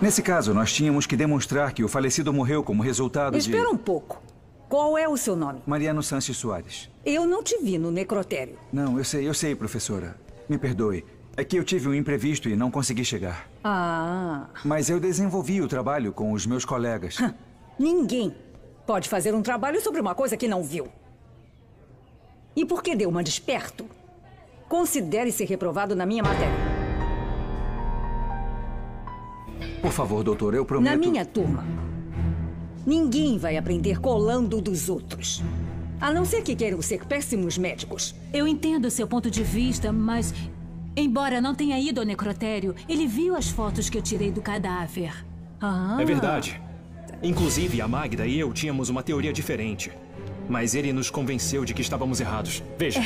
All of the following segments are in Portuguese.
Nesse caso, nós tínhamos que demonstrar que o falecido morreu como resultado Espera de... um pouco. Qual é o seu nome? Mariano Sanches Soares. Eu não te vi no necrotério. Não, eu sei, eu sei, professora. Me perdoe. É que eu tive um imprevisto e não consegui chegar. Ah. Mas eu desenvolvi o trabalho com os meus colegas. Ninguém pode fazer um trabalho sobre uma coisa que não viu. E por que deu uma desperto? Considere ser reprovado na minha matéria. Por favor, doutor, eu prometo... Na minha turma, ninguém vai aprender colando dos outros. A não ser que queiram ser péssimos médicos. Eu entendo seu ponto de vista, mas... Embora não tenha ido ao necrotério, ele viu as fotos que eu tirei do cadáver. Ah. É verdade. Inclusive, a Magda e eu tínhamos uma teoria diferente. Mas ele nos convenceu de que estávamos errados. Veja.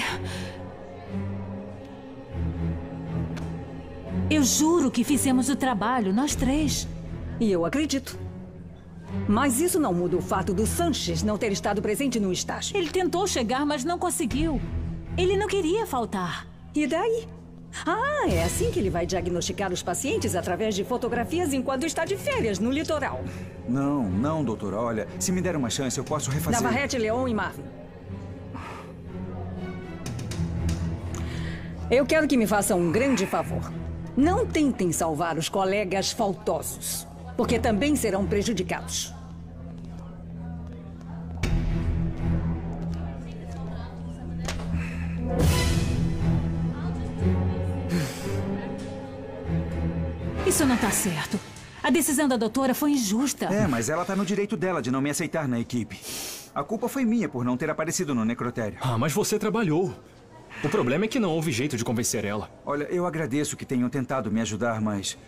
Eu juro que fizemos o trabalho, nós três. E eu acredito. Mas isso não muda o fato do Sanches não ter estado presente no estágio. Ele tentou chegar, mas não conseguiu. Ele não queria faltar. E daí? Ah, é assim que ele vai diagnosticar os pacientes através de fotografias enquanto está de férias no litoral. Não, não, doutor. Olha, se me der uma chance, eu posso refazer... Navarrete, Leon e Marvin. Eu quero que me façam um grande favor. Não tentem salvar os colegas faltosos, porque também serão prejudicados. Isso não tá certo. A decisão da doutora foi injusta. É, mas ela tá no direito dela de não me aceitar na equipe. A culpa foi minha por não ter aparecido no necrotério. Ah, mas você trabalhou. O problema é que não houve jeito de convencer ela. Olha, eu agradeço que tenham tentado me ajudar, mas...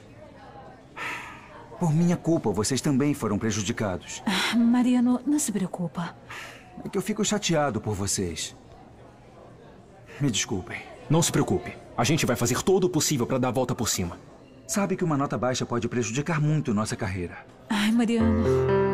Por minha culpa, vocês também foram prejudicados. Ah, Mariano, não se preocupa. É que eu fico chateado por vocês. Me desculpem. Não se preocupe. A gente vai fazer todo o possível para dar a volta por cima. Sabe que uma nota baixa pode prejudicar muito nossa carreira. Ai, Mariano.